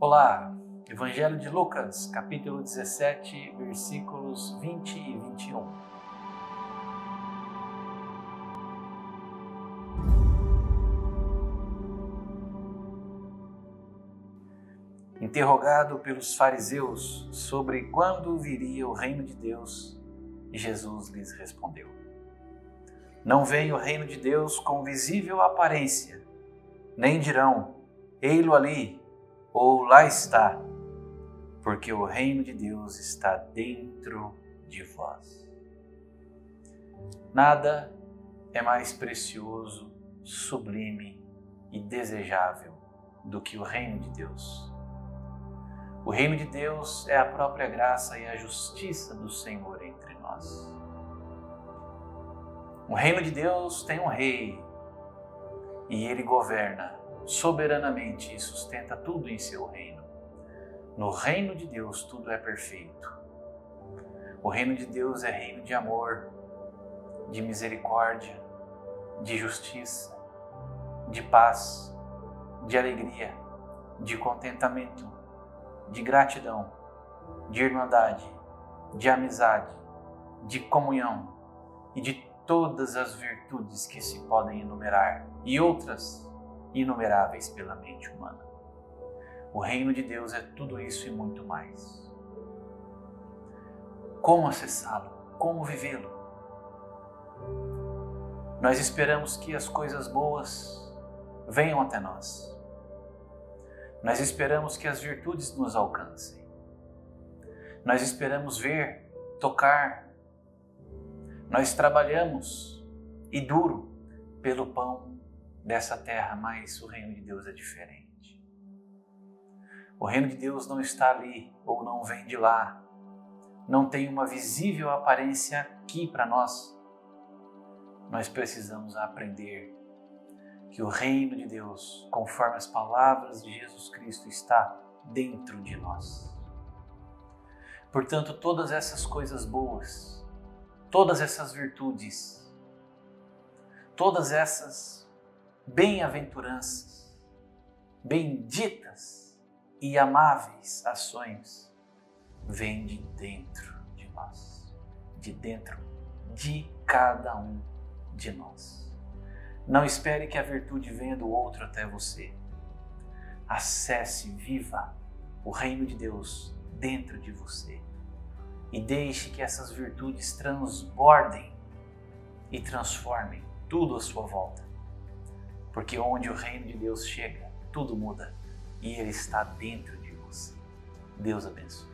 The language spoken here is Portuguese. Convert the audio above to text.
Olá, Evangelho de Lucas, capítulo 17, versículos 20 e 21. Interrogado pelos fariseus sobre quando viria o reino de Deus, Jesus lhes respondeu: Não vem o reino de Deus com visível aparência, nem dirão: Ei-lo ali ou lá está, porque o reino de Deus está dentro de vós. Nada é mais precioso, sublime e desejável do que o reino de Deus. O reino de Deus é a própria graça e a justiça do Senhor entre nós. O reino de Deus tem um rei e ele governa soberanamente e sustenta tudo em seu reino. No reino de Deus tudo é perfeito. O reino de Deus é reino de amor, de misericórdia, de justiça, de paz, de alegria, de contentamento, de gratidão, de irmandade, de amizade, de comunhão e de todas as virtudes que se podem enumerar e outras inumeráveis pela mente humana. O reino de Deus é tudo isso e muito mais. Como acessá-lo? Como vivê-lo? Nós esperamos que as coisas boas venham até nós. Nós esperamos que as virtudes nos alcancem. Nós esperamos ver, tocar. Nós trabalhamos e duro pelo pão dessa terra, mas o reino de Deus é diferente. O reino de Deus não está ali ou não vem de lá, não tem uma visível aparência aqui para nós. Nós precisamos aprender que o reino de Deus, conforme as palavras de Jesus Cristo, está dentro de nós. Portanto, todas essas coisas boas, todas essas virtudes, todas essas bem-aventuranças, benditas e amáveis ações vêm de dentro de nós, de dentro de cada um de nós. Não espere que a virtude venha do outro até você. Acesse, viva o reino de Deus dentro de você e deixe que essas virtudes transbordem e transformem tudo à sua volta porque onde o reino de Deus chega, tudo muda e ele está dentro de você. Deus abençoe.